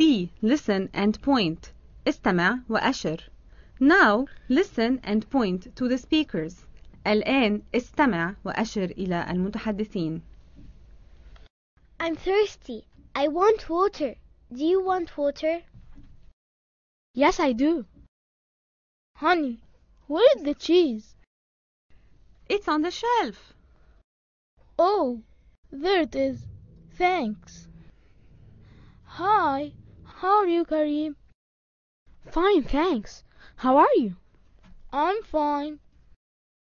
see listen and point استمع وأشر now listen and point to the speakers الآن استمع وأشر إلى المتحدثين I'm thirsty. I want water. Do you want water? Yes, I do. Honey, where is the cheese? It's on the shelf. Oh, there it is. Thanks. Hi, how are you, Karim? Fine, thanks. How are you? I'm fine.